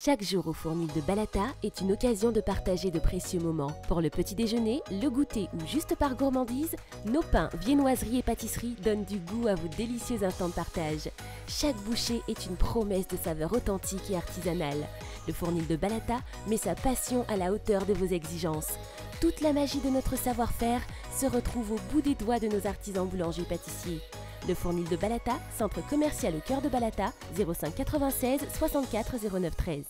Chaque jour au fournil de Balata est une occasion de partager de précieux moments. Pour le petit déjeuner, le goûter ou juste par gourmandise, nos pains, viennoiseries et pâtisseries donnent du goût à vos délicieux instants de partage. Chaque bouchée est une promesse de saveur authentique et artisanale. Le fournil de Balata met sa passion à la hauteur de vos exigences. Toute la magie de notre savoir-faire se retrouve au bout des doigts de nos artisans boulangers pâtissiers. Le fournil de Balata, centre commercial au cœur de Balata, 05 96 64 09 13.